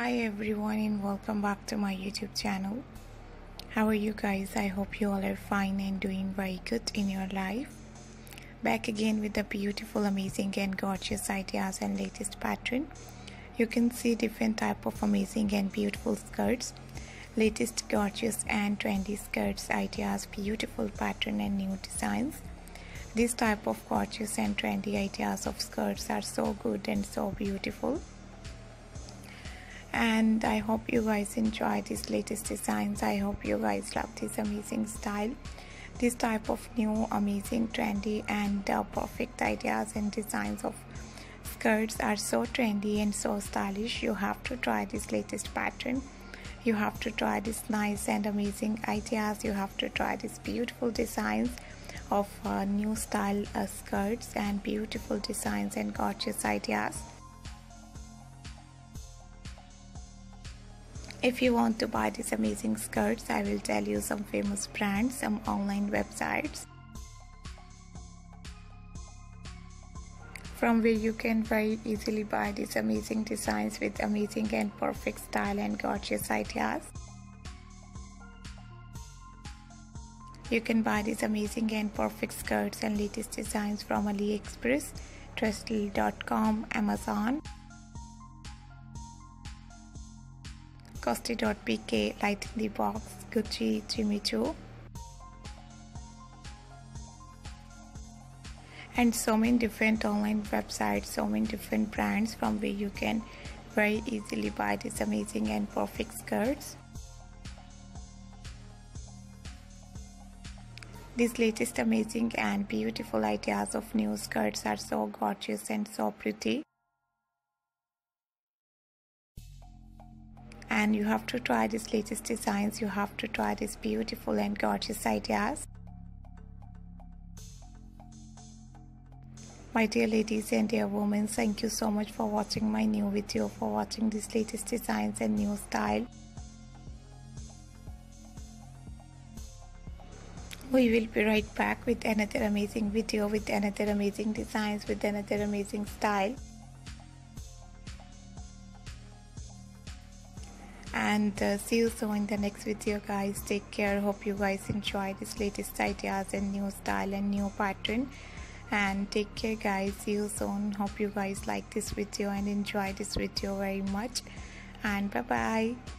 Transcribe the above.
Hi everyone and welcome back to my YouTube channel. How are you guys? I hope you all are fine and doing very good in your life. Back again with the beautiful, amazing and gorgeous ideas and latest pattern. You can see different type of amazing and beautiful skirts. Latest gorgeous and trendy skirts ideas, beautiful pattern and new designs. This type of gorgeous and trendy ideas of skirts are so good and so beautiful and I hope you guys enjoy these latest designs. I hope you guys love this amazing style this type of new amazing trendy and uh, perfect ideas and designs of skirts are so trendy and so stylish. You have to try this latest pattern. You have to try this nice and amazing ideas. You have to try these beautiful designs of uh, new style uh, skirts and beautiful designs and gorgeous ideas If you want to buy these amazing skirts, I will tell you some famous brands, some online websites from where you can very easily buy these amazing designs with amazing and perfect style and gorgeous ideas. You can buy these amazing and perfect skirts and latest designs from AliExpress, Trustly.com, Amazon. Costi.pk, Light in the Box, Gucci, Jimmy Choo. And so many different online websites, so many different brands from where you can very easily buy these amazing and perfect skirts. These latest amazing and beautiful ideas of new skirts are so gorgeous and so pretty. And you have to try these latest designs. You have to try these beautiful and gorgeous ideas. My dear ladies and dear women thank you so much for watching my new video for watching these latest designs and new style. We will be right back with another amazing video with another amazing designs with another amazing style and uh, see you soon in the next video guys. Take care. Hope you guys enjoy this latest ideas and new style and new pattern. And take care guys. See you soon. Hope you guys like this video and enjoy this video very much. And bye bye